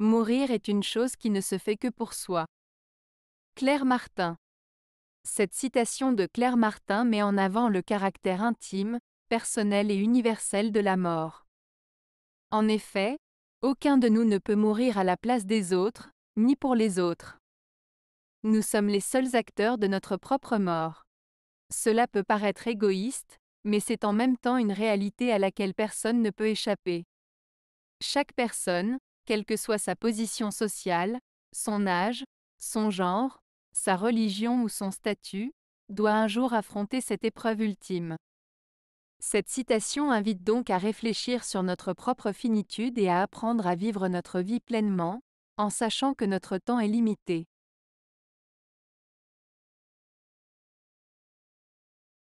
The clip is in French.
Mourir est une chose qui ne se fait que pour soi. Claire Martin. Cette citation de Claire Martin met en avant le caractère intime, personnel et universel de la mort. En effet, aucun de nous ne peut mourir à la place des autres, ni pour les autres. Nous sommes les seuls acteurs de notre propre mort. Cela peut paraître égoïste, mais c'est en même temps une réalité à laquelle personne ne peut échapper. Chaque personne, quelle que soit sa position sociale, son âge, son genre, sa religion ou son statut, doit un jour affronter cette épreuve ultime. Cette citation invite donc à réfléchir sur notre propre finitude et à apprendre à vivre notre vie pleinement, en sachant que notre temps est limité.